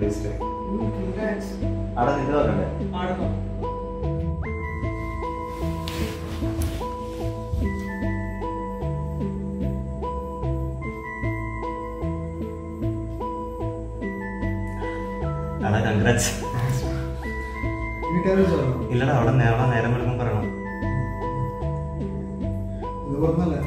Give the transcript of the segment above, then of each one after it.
List അവിടെ നിന്ന് പറഞ്ഞല്ലേ ആടുന്നു അടാ കൺഗ്രാറ്റ്സ് വീട്ടുകാരോട് ചോദിക്കണം ഇല്ലടാ അവിടെ നേ- അവിടെ നേരം വെളുപ്പം പറയണം ഇത് പറഞ്ഞല്ലേ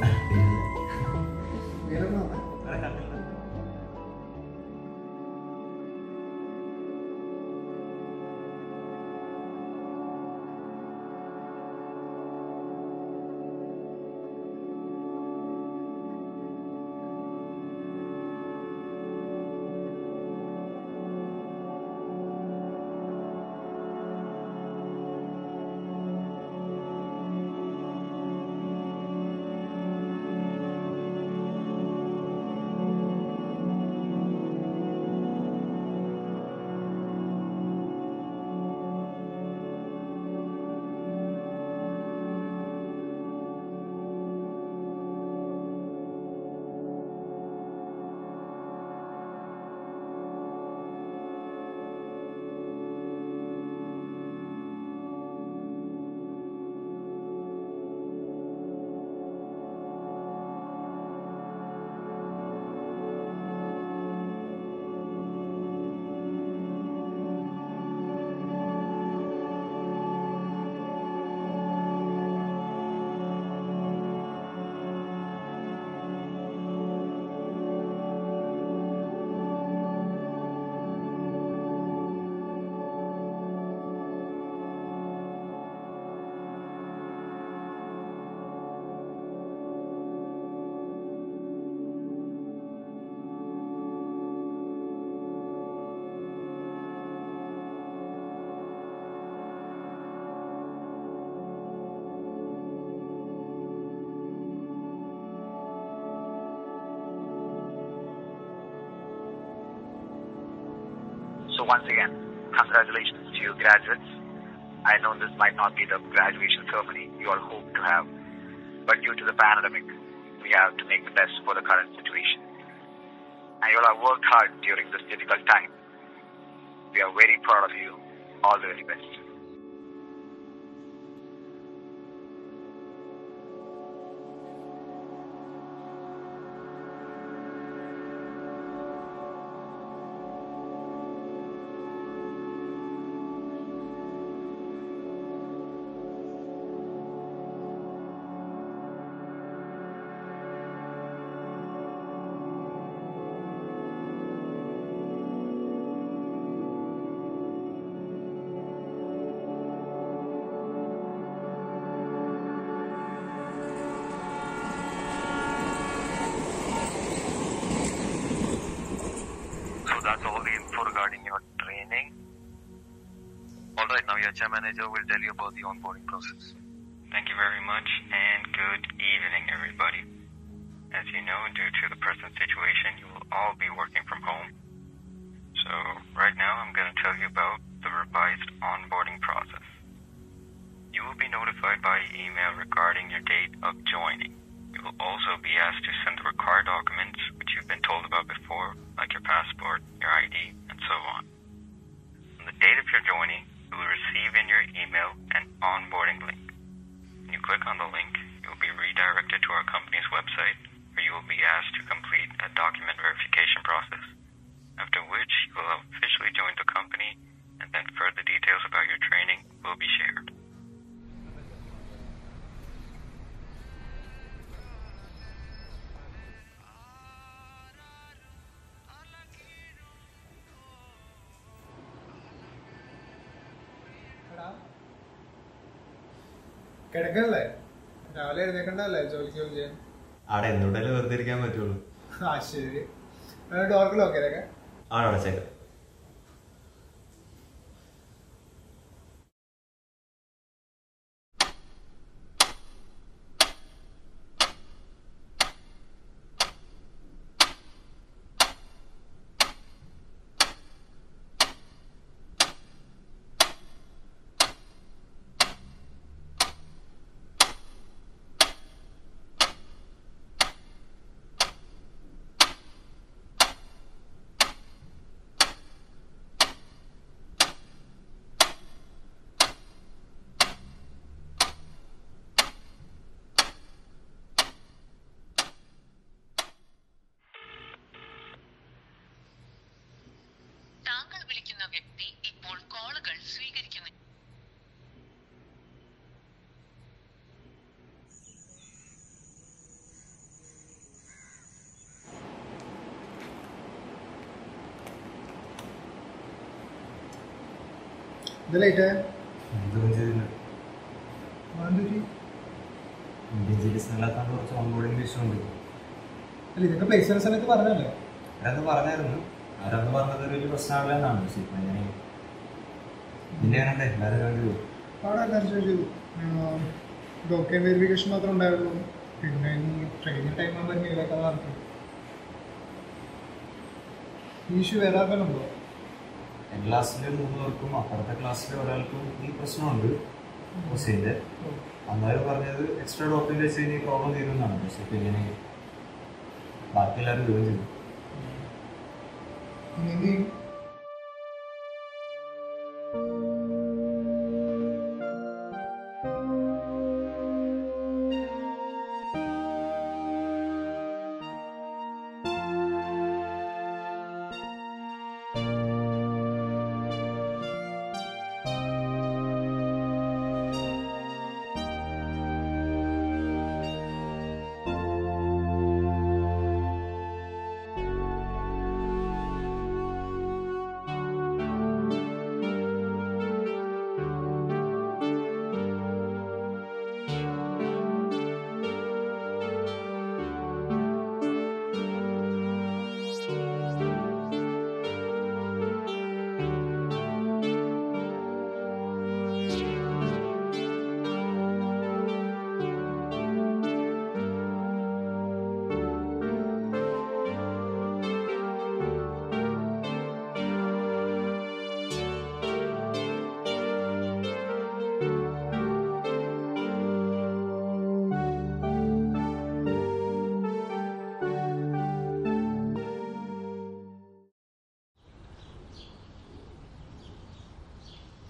once again, congratulations to you graduates. I know this might not be the graduation ceremony you all hope to have, but due to the pandemic, we have to make the best for the current situation. And you all have worked hard during this difficult time. We are very proud of you. All the very best. Chair manager will tell you about the onboarding process. Thank you very much and good evening, everybody. As you know, due to the present situation, you will all be working from home. So, right now, I'm going to tell you about the revised onboarding process. You will be notified by email regarding your date of joining. You will also be asked to send the required documents, which you've been told about before, like your passport, your ID, and so on. On the date of your joining, you will receive in your email an onboarding link. When you click on the link, you will be redirected to our company's website where you will be asked to complete a document verification process. After which, you will officially join the company and then further details about your training will be shared. കിടക്കണല്ലേ രാവിലെ എഴുന്നേക്കണ്ടല്ലേ ജോലിക്ക് ജോലി ചെയ്യാൻ? അവിടെ എന്തുകൊണ്ടല്ലേ വെറുതെ ഇരിക്കാൻ പറ്റുള്ളൂ. ആ ശരി. ഡോർക്കിലൊക്കെ ആ അടച്ചേക്കാം. ഇത് ലേറ്റ് ജോയിൻ ചെയ്തില്ല മാന്തുരി ഇന്ത്യൻ സിറ്റിസണില്ലാത്ത കുറച്ച് ഓൺബോർഡിംഗ് ഇഷ്യൂ ഉണ്ട്. അല്ല ഇതൊക്കെ പ്ലേസ്മെന്റ് സമയത്ത് പറഞ്ഞല്ലേ അവരത് പറഞ്ഞായിരുന്നു. അവരന്ന് പറഞ്ഞത് ഒരു വലിയ പ്രശ്നമാവില്ല എന്നാണ്. പക്ഷേ ഇപ്പം ഞാൻ ഇതിന്റെ അങ്ങനെ എല്ലാവരും ജോയിൻ അവിടെ എല്ലാവരും ചോദിച്ചു. ഡോക്ടർ വെരിഫിക്കേഷൻ മാത്രമേ ഉണ്ടായുള്ളൂ. പിന്നെ ട്രെയിനിങ് ടൈം ആകുമ്പോൾ നീലൊക്കെ നടക്കും. ഈ ഇഷ്യൂ വരാറുണ്ടോ എന്റെ ക്ലാസ്സിൽ മൂന്ന് അപ്പുറത്തെ ക്ലാസ്സിലെ ഒരാൾക്കും ഈ പ്രശ്നമുണ്ട് ഹുസൈന്റെ. അന്നേരം പറഞ്ഞത് എക്സ്ട്രാ ഡോക്ടറിൽ വെച്ച് കഴിഞ്ഞാൽ പ്രോബ്ലം തീരുമെന്നാണ്. പക്ഷെ ഇപ്പം ഇങ്ങനെ ബാക്കി എല്ലാവരും ജോയിൻ ചെയ്തു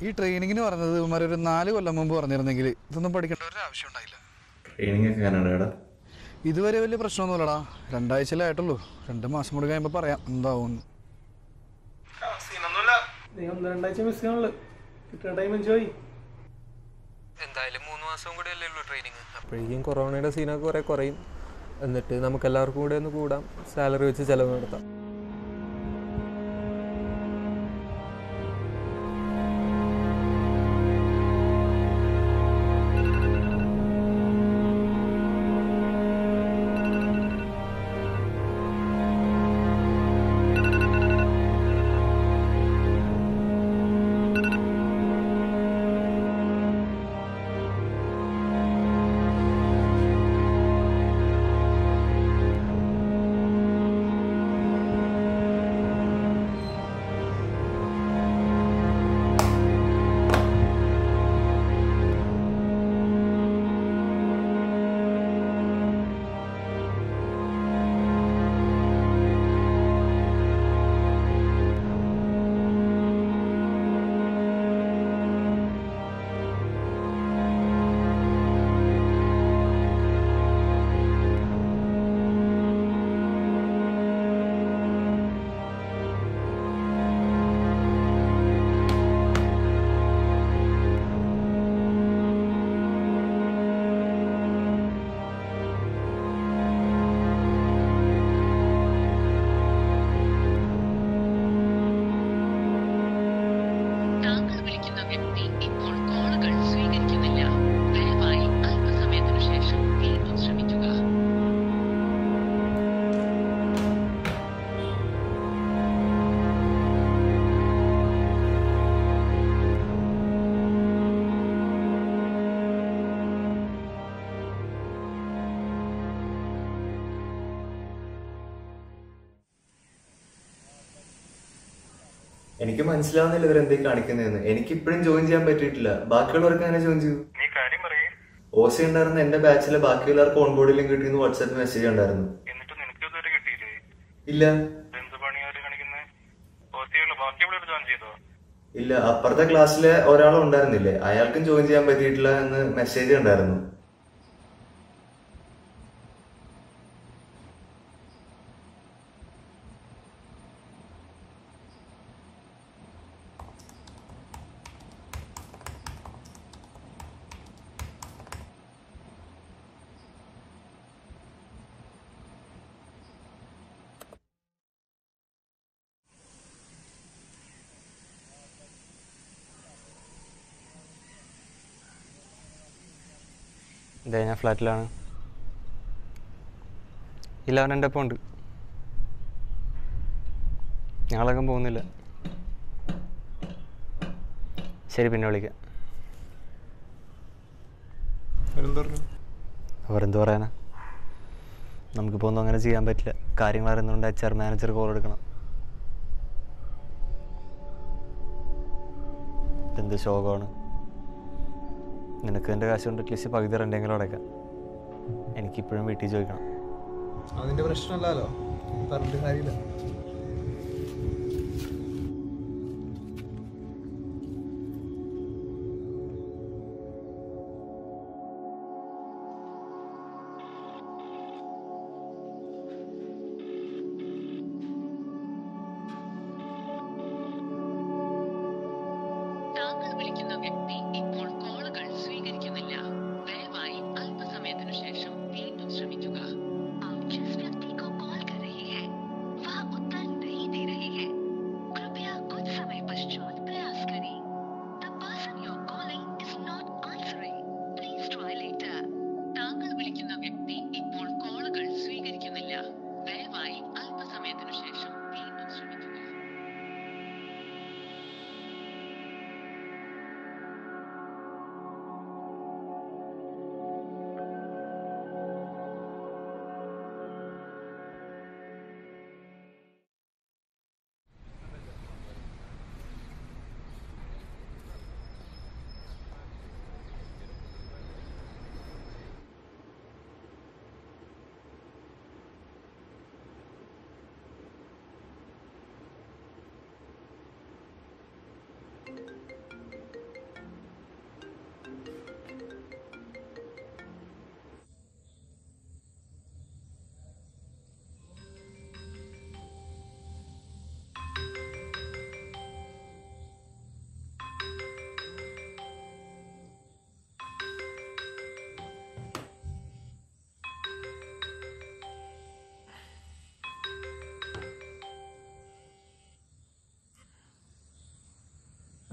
ഈ ട്രെയിനിങ്ങിന് പറഞ്ഞത് ഇവന്മാർ ഒരു നാല് കൊല്ലം മുമ്പ് പറഞ്ഞിരുന്നെങ്കിൽ ഇതൊന്നും പഠിക്കേണ്ട ഒരു ആവശ്യം ഉണ്ടായില്ല. ട്രെയിനിങ് ഒക്കെ കാനഡയുടെ ഇതുവരെ വലിയ പ്രശ്നമൊന്നുമില്ലടാ. രണ്ടാഴ്ചയിലേ ആയിട്ടുള്ളൂ. രണ്ട് മാസം കൂടി കഴിയുമ്പോൾ പറയാം. എന്താവും. എന്തായാലും മൂന്ന് മാസം കൂടെ അല്ലേ ഉള്ളൂ ട്രെയിനിങ് അപ്പോഴേക്കും കൊറോണയുടെ സീനൊക്കെ കുറെ കുറയും. എന്നിട്ട് നമുക്ക് എല്ലാവർക്കും കൂടെ ഒന്ന് കൂടാം. സാലറി വെച്ച് ചെലവ് നടത്താം. എനിക്ക് മനസ്സിലാവുന്നില്ല ഇവർ എന്തേ കാണിക്കുന്നതെന്ന്. എനിക്ക് ഇപ്പോഴും ജോയിൻ ചെയ്യാൻ പറ്റിയിട്ടില്ല. ബാക്കിയുള്ളവർക്ക് അങ്ങനെ ജോയിൻ ചെയ്തു ഓസി ഉണ്ടായിരുന്ന എന്റെ ബാച്ചിലെ ബാക്കിയുള്ളവർക്ക് ഓൺബോർഡിലും കിട്ടിയെന്ന് വാട്സാപ്പ് മെസ്സേജ് ഉണ്ടായിരുന്നു ഇല്ല. ഇല്ല അപ്പുറത്തെ ക്ലാസ്സിലെ ഒരാളും ഉണ്ടായിരുന്നില്ലേ? അയാൾക്കും ജോയിൻ ചെയ്യാൻ പറ്റിയിട്ടില്ല എന്ന് മെസ്സേജ് ഉണ്ടായിരുന്നു ഫ്ലാറ്റിലാണ്. ഇല്ല അവൻ എന്റെ ഒപ്പം ഉണ്ട്. ഞങ്ങളൊക്കെ പോകുന്നില്ല. ശരി പിന്നെ വിളിക്കാം. അവരെന്ത് പറയാനാ? നമുക്കിപ്പോൾ ഒന്നും അങ്ങനെ ചെയ്യാൻ പറ്റില്ല. കാര്യങ്ങൾ അറിയുന്നതുകൊണ്ട് എച്ച് ആർ മാനേജർ കോൾ എടുക്കണം. എന്ത് ശോകമാണ്? നിനക്ക് എന്റെ കാശ് കൊണ്ട് അറ്റ്ലീസ്റ്റ് പകുതി റെന്റെങ്കിലും അടയ്ക്കാം. എനിക്കിപ്പോഴും വീട്ടിൽ ചോദിക്കണം. അതിന്റെ പ്രശ്നമല്ലല്ലോ പറഞ്ഞിട്ട് കാര്യമില്ല.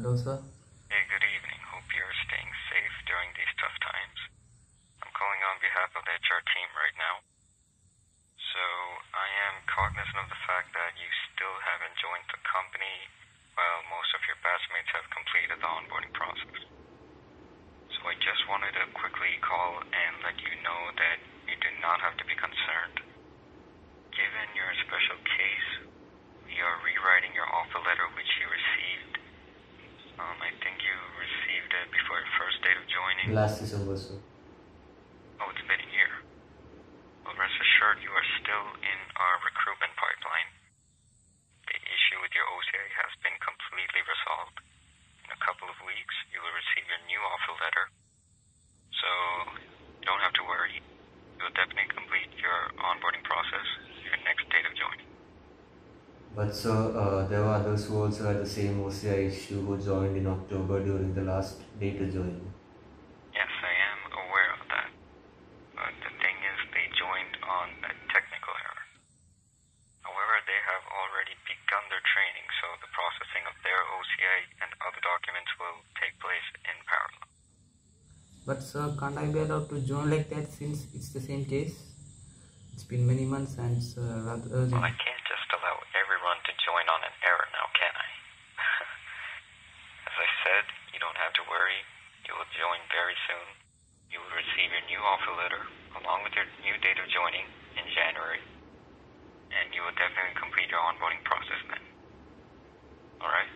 Hello, sir. Hey, good evening. Hope you're staying safe during these tough times. I'm calling on behalf of the HR team right now. So, I am cognizant of the fact that you still haven't joined the company while most of your batchmates have completed the onboarding process. So, I just wanted to quickly call and let you know that you do not have to be concerned. Given your special case, we are rewriting your offer letter which you received um, I think you received it before your first date of joining. Last December. Oh, it's been a year. Well, rest assured you are still in our recruitment pipeline. The issue with your OCA has been completely resolved. In a couple of weeks, you will receive your new offer letter. So, you don't have to worry. You'll definitely complete your onboarding process, your next date of joining. But sir, uh, there were others who also had the same OCI issue who joined in October during the last day to join. Yes, I am aware of that. But the thing is, they joined on a technical error. However, they have already begun their training, so the processing of their OCA and other documents will take place in parallel. But sir, can't I be allowed to join like that since it's the same case? It's been many months and it's uh, rather urgent. Well, I can't just allow everyone to join on an error now, can I? As I said, you don't have to worry. You will very soon. You will receive your new offer letter along with your new date of joining in January. And you will definitely complete your onboarding process then. Alright?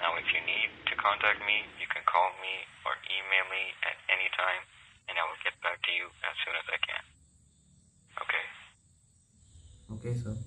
Now, if you need to contact me, you can call me or email me at any time, and I will get back to you as soon as I can. Okay? Okay, sir.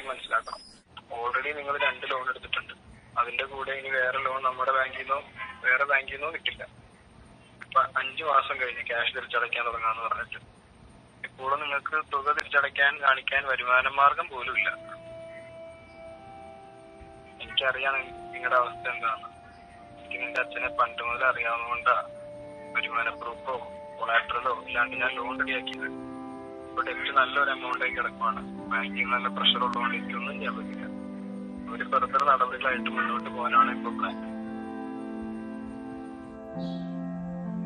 മനസ്സിലാക്കണം. Already നിങ്ങൾ രണ്ട് loan എടുത്തിട്ടുണ്ട്. അതിന്റെ കൂടെ ഇനി വേറെ loan നമ്മുടെ ബാങ്കിൽ നിന്നോ വേറെ ബാങ്കിൽ നിന്നോ കിട്ടില്ല. ഇപ്പൊ അഞ്ചു മാസം കഴിഞ്ഞ് ക്യാഷ് തിരിച്ചടയ്ക്കാൻ തുടങ്ങാന്ന് പറഞ്ഞിട്ട്. ഇപ്പോഴും നിങ്ങൾക്ക് തുക തിരിച്ചടയ്ക്കാൻ കാണിക്കാൻ വരുമാന മാർഗം പോലും ഇല്ല. എനിക്കറിയാം നിങ്ങളുടെ അവസ്ഥ എന്താണ് എനിക്ക് നിന്റെ അച്ഛനെ പണ്ട് മുതൽ അറിയാവുന്നതുകൊണ്ടാ. വരുമാന പ്രൂഫോ കൊളാട്രലോ ഇല്ലാണ്ട് ഞാൻ ലോൺ റെഡിയാക്കിയത് ഇപ്പൊ ഡെപ്റ്റ് നല്ലൊരു എമൗണ്ട് ആയി കിടക്കുവാണ്. ബാങ്കിങ് നല്ല പ്രഷർ ഉള്ളതുകൊണ്ട് എനിക്കൊന്നും ചെയ്യാൻ പറ്റില്ല ഒരു ഫെർദർ നടപടികളായിട്ട് മുന്നോട്ട് പോകാനാണ് ഇപ്പൊ പ്ലാൻ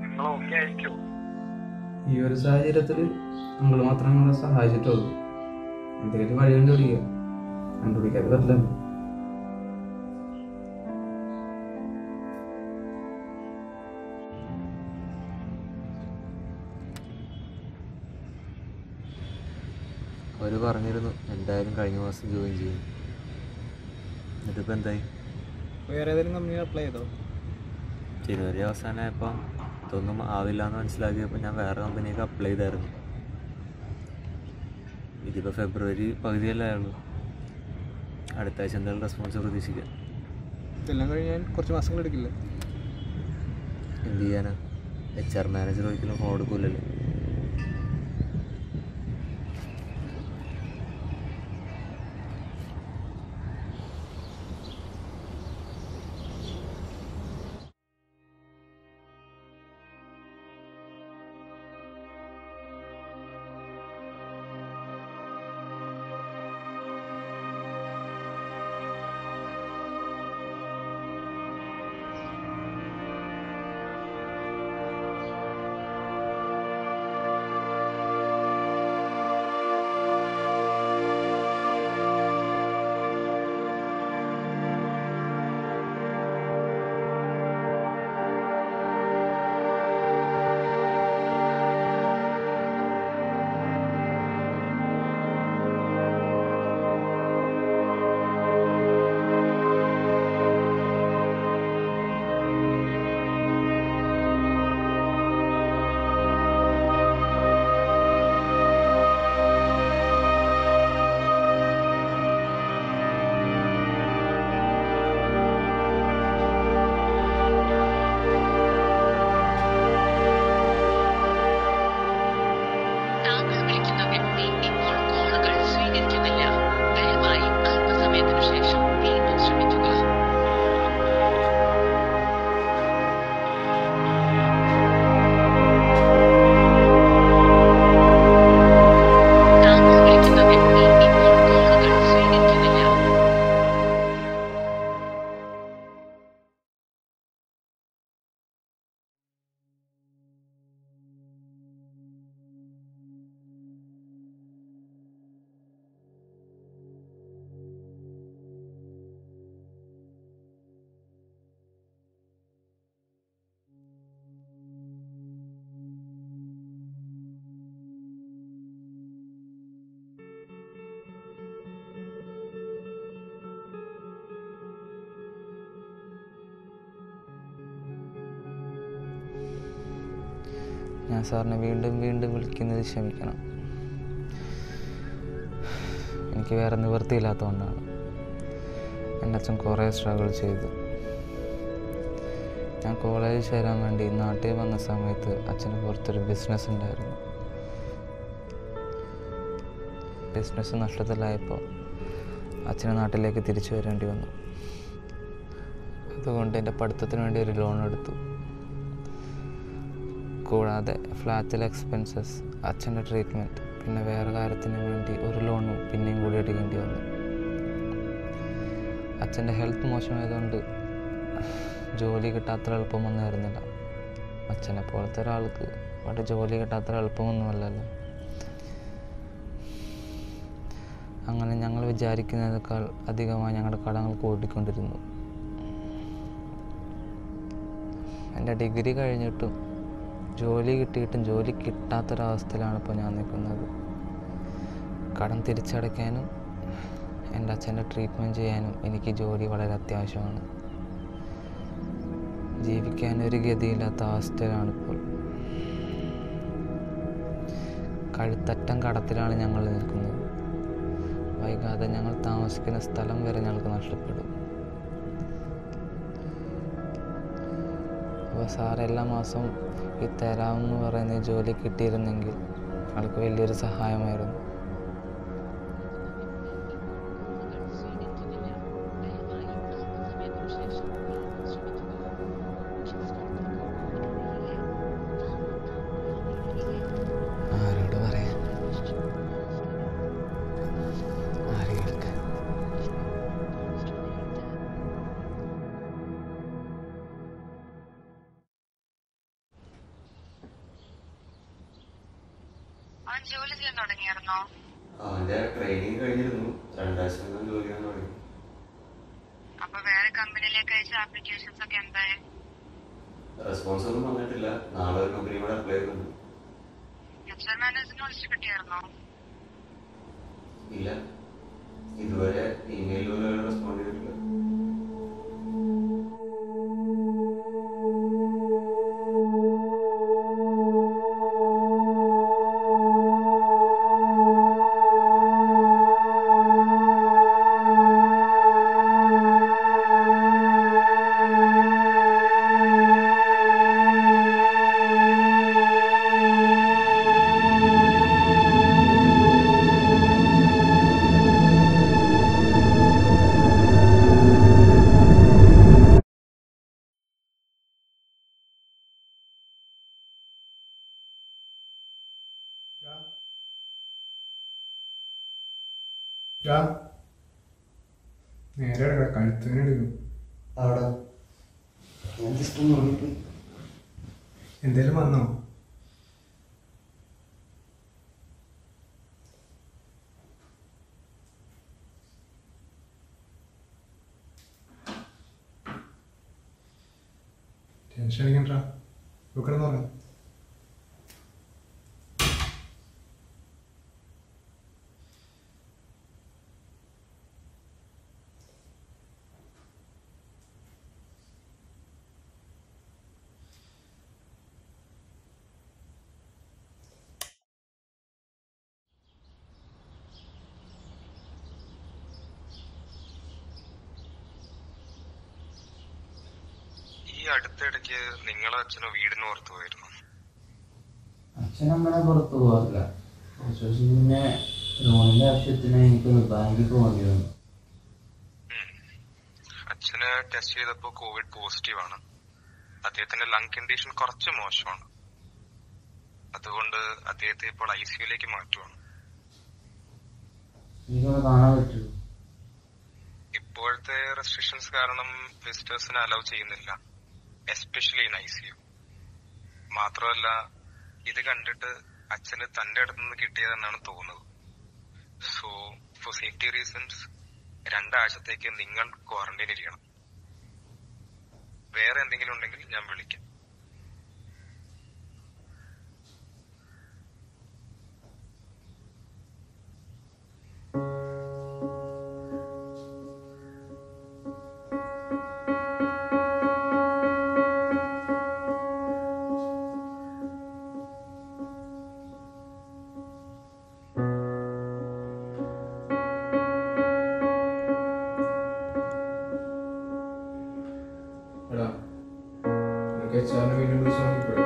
നിങ്ങൾ ഓക്കെ ആയിരിക്കും? ഈ ഒരു സാഹചര്യത്തിൽ നമ്മൾ മാത്രം നമ്മളെ സഹായിച്ചിട്ടുള്ളൂ. എന്തെങ്കിലും വഴി കണ്ടുപിടിക്കുക. കണ്ടുപിടിക്കാതെ പറ്റില്ല. അവർ പറഞ്ഞിരുന്നു എന്തായാലും കഴിഞ്ഞ മാസം ജോയിൻ ചെയ്യും. എന്നിട്ടിപ്പോൾ എന്തായി? വേറെ ഏതെങ്കിലും കമ്പനി അപ്ലൈ ചെയ്തോ? ജനുവരി അവസാനമായപ്പോൾ ഇതൊന്നും ആവില്ല എന്ന് മനസ്സിലാക്കിയപ്പോൾ ഞാൻ വേറെ കമ്പനിയൊക്കെ അപ്ലൈ ചെയ്തായിരുന്നു. ഇതിപ്പോൾ ഫെബ്രുവരി പകുതിയല്ലേ ആയുള്ളൂ. അടുത്ത ആഴ്ച എന്തായാലും റെസ്പോൺസ് പ്രതീക്ഷിക്കാം. ഇതെല്ലാം കഴിഞ്ഞാൽ കുറച്ച് മാസങ്ങൾ എടുക്കില്ല? എന്ത് ചെയ്യാനാ? എച്ച് ആർ മാനേജർ ഒരിക്കലും ഫോൺ എടുക്കൂലല്ലോ. ഞാൻ സാറിനെ വീണ്ടും വീണ്ടും വിളിക്കുന്നത് ക്ഷമിക്കണം. എനിക്ക് വേറെ നിവൃത്തിയില്ലാത്തതുകൊണ്ടാണ്. എന്റെ അച്ഛൻ കുറേ സ്ട്രഗിൾ ചെയ്തു. ഞാൻ കോളേജിൽ ചേരാൻ വേണ്ടി നാട്ടിൽ വന്ന സമയത്ത് അച്ഛന് പുറത്തൊരു ബിസിനസ് ഉണ്ടായിരുന്നു. ബിസിനസ് നഷ്ടത്തിലായപ്പോൾ അച്ഛന് നാട്ടിലേക്ക് തിരിച്ചു വരേണ്ടി വന്നു. അതുകൊണ്ട് എന്റെ പഠിത്തത്തിന് വേണ്ടി ഒരു ലോൺ എടുത്തു. കൂടാതെ ഫ്ലാറ്റിലെ എക്സ്പെൻസസ് അച്ഛന്റെ ട്രീറ്റ്മെന്റ് പിന്നെ വേറെ കാര്യത്തിന് വേണ്ടി ഒരു ലോണും പിന്നെയും കൂടി എടുക്കേണ്ടി വന്നു. അച്ഛന്റെ ഹെൽത്ത് മോശമായതുകൊണ്ട് ജോലി കിട്ടാത്ര എളുപ്പമൊന്നും ആയിരുന്നില്ല. അച്ഛനെ പോലത്തെ ഒരാൾക്ക് അവിടെ ജോലി കിട്ടാത്ര എളുപ്പമൊന്നുമല്ലല്ലോ. അങ്ങനെ ഞങ്ങൾ വിചാരിക്കുന്നതിനേക്കാൾ അധികമായി ഞങ്ങളുടെ കടങ്ങൾ കൂടിക്കൊണ്ടിരുന്നു. എന്റെ ഡിഗ്രി കഴിഞ്ഞിട്ടും ജോലി കിട്ടിയിട്ടും ജോലി കിട്ടാത്തൊരവസ്ഥയിലാണ് ഇപ്പോൾ ഞാൻ നിൽക്കുന്നത്. കടം തിരിച്ചടയ്ക്കാനും എന്റെ അച്ഛന്റെ ട്രീറ്റ്മെന്റ് ചെയ്യാനും എനിക്ക് ജോലി വളരെ അത്യാവശ്യമാണ്. ജീവിക്കാൻ ഒരു ഗതിയില്ലാത്ത അവസ്ഥയിലാണിപ്പോൾ കഴുത്തറ്റം കടത്തിലാണ് ഞങ്ങൾ നിൽക്കുന്നത്. വൈകാതെ ഞങ്ങൾ താമസിക്കുന്ന സ്ഥലം വരെ ഞങ്ങൾക്ക് നഷ്ടപ്പെടും. അപ്പോൾ സാർ എല്ലാ മാസവും ഈ തരാമെന്ന് പറയുന്ന ജോലി കിട്ടിയിരുന്നെങ്കിൽ ആൾക്ക് വലിയൊരു സഹായമായിരുന്നു. Sergenra. അടുത്തിടയ്ക്ക് നിങ്ങളെ അച്ഛനോ വീടിന് പുറത്തു പോയിരുന്നു? അച്ഛൻ നമ്മളെ പുറത്ത് പോകാറില്ല കുറച്ച് ദിവസം മുന്നേ ലോണിന്റെ ആവശ്യത്തിന് എനിക്കൊന്ന് ബാങ്കിൽ പോകേണ്ടി വന്നു. അച്ഛന് ടെസ്റ്റ് ചെയ്തപ്പോൾ കോവിഡ് പോസിറ്റീവ് ആണ്. അദ്ദേഹത്തിന്റെ ലങ് കണ്ടീഷൻ കുറച്ച് മോശമാണ്. അതുകൊണ്ട് അദ്ദേഹത്തെ ഇപ്പോൾ ഐ സിയുലേക്ക് മാറ്റുവാണ്. ഇപ്പോഴത്തെ റെസ്ട്രിക്ഷൻസ് കാരണം വിസിറ്റേഴ്സിനെ അലൗ ചെയ്യുന്നില്ല. Especially in I C U മാത്രമല്ല ഇത് കണ്ടിട്ട് അച്ഛന് തന്റെ അടുത്ത് നിന്ന് കിട്ടിയതെന്നാണ് തോന്നുന്നത്. സോ ഫോർ സേഫ്റ്റി റീസൺസ് രണ്ടാഴ്ചത്തേക്ക് നിങ്ങൾ ക്വാറന്റൈൻ ഇരിക്കണം. വേറെ എന്തെങ്കിലും ഉണ്ടെങ്കിൽ ഞാൻ വിളിക്കാം. നിനക്ക് എച്ച് ആറിനെ വീണ്ടും വിളിച്ച്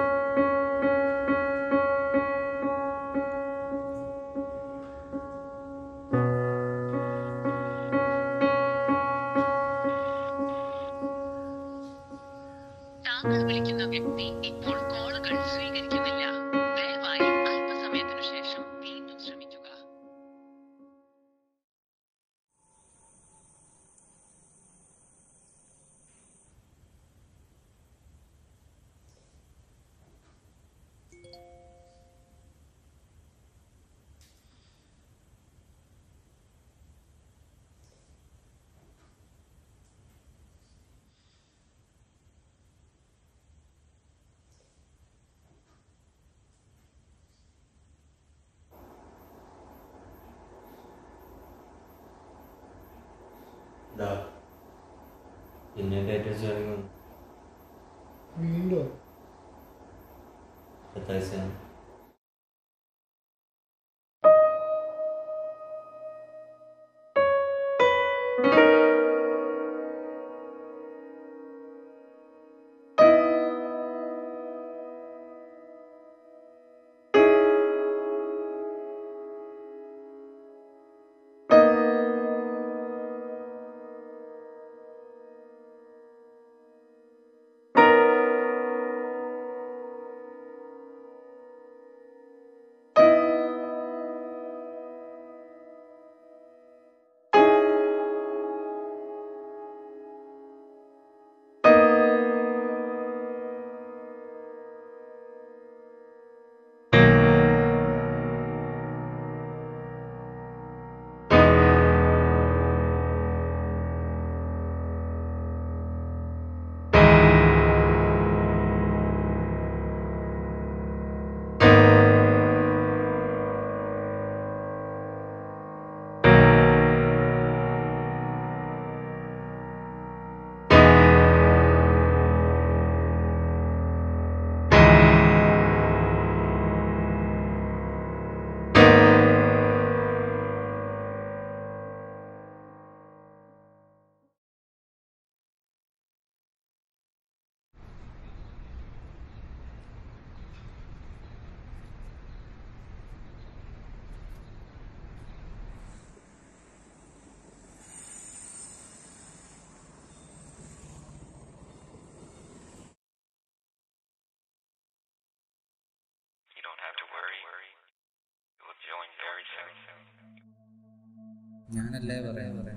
ഞാനല്ലേ പറയാ പറയാ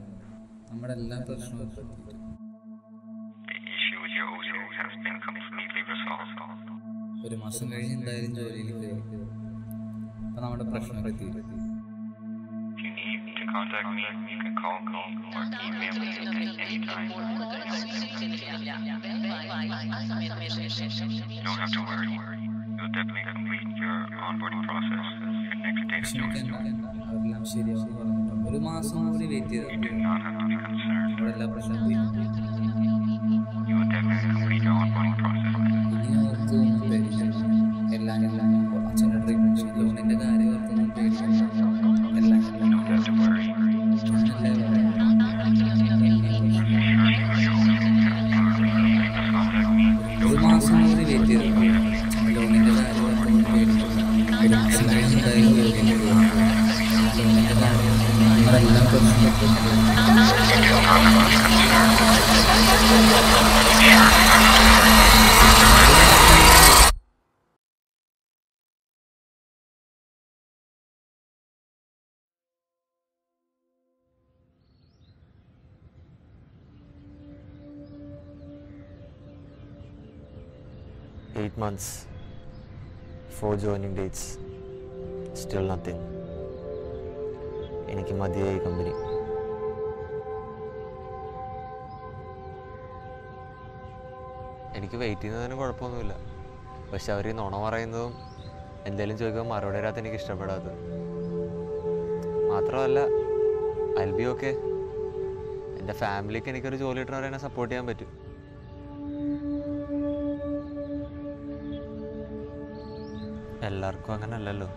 നമ്മുടെ എല്ലാ പ്രശ്നവും. ഒരു മാസം കഴിഞ്ഞ് എന്തായാലും ജോലിയിൽ കയറും അപ്പൊ നമ്മുടെ പ്രശ്നമൊക്കെ തീരും contact me, you can call me or email me at any time. You don't have to worry. You'll definitely complete your onboarding process ശരിയാവും പറഞ്ഞിട്ടുണ്ട് ഒരു മാസം കൂടി വെയിറ്റ് concerned. നമ്മുടെ എല്ലാ പ്രശ്നവും Eight months, four joining dates still nothing എനിക്ക് മതിയായി കമ്പനി എനിക്ക് വെയിറ്റ് ചെയ്യുന്നതിന് കുഴപ്പമൊന്നുമില്ല. പക്ഷെ അവർ നുണ പറയുന്നതും എന്തെങ്കിലും ചോദിക്കുമ്പോൾ മറുപടി വരാത്ത എനിക്ക് ഇഷ്ടപ്പെടാത്തത്. മാത്രമല്ല അൽബിയൊക്കെ എന്റെ ഫാമിലിക്ക് എനിക്കൊരു ജോലി കിട്ടണവരെ എന്നെ സപ്പോർട്ട് ചെയ്യാൻ പറ്റും. എല്ലാവർക്കും അങ്ങനെ അല്ലല്ലോ